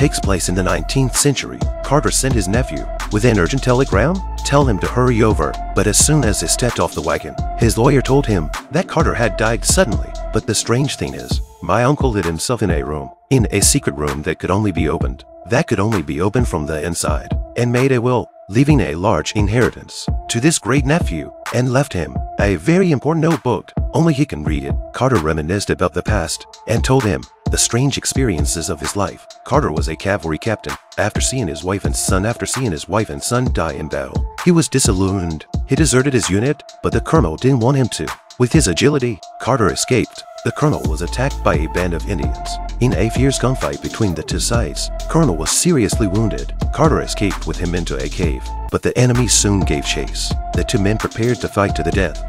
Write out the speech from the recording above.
takes place in the 19th century. Carter sent his nephew with an urgent telegram, tell him to hurry over, but as soon as he stepped off the wagon, his lawyer told him that Carter had died suddenly. But the strange thing is, my uncle hid himself in a room, in a secret room that could only be opened, that could only be opened from the inside, and made a will, leaving a large inheritance to this great nephew, and left him a very important notebook. Only he can read it. Carter reminisced about the past and told him the strange experiences of his life. Carter was a cavalry captain. After seeing his wife and son after seeing his wife and son die in battle, he was disillusioned. He deserted his unit, but the colonel didn't want him to. With his agility, Carter escaped. The colonel was attacked by a band of Indians. In a fierce gunfight between the two sides, Colonel was seriously wounded. Carter escaped with him into a cave, but the enemy soon gave chase. The two men prepared to fight to the death.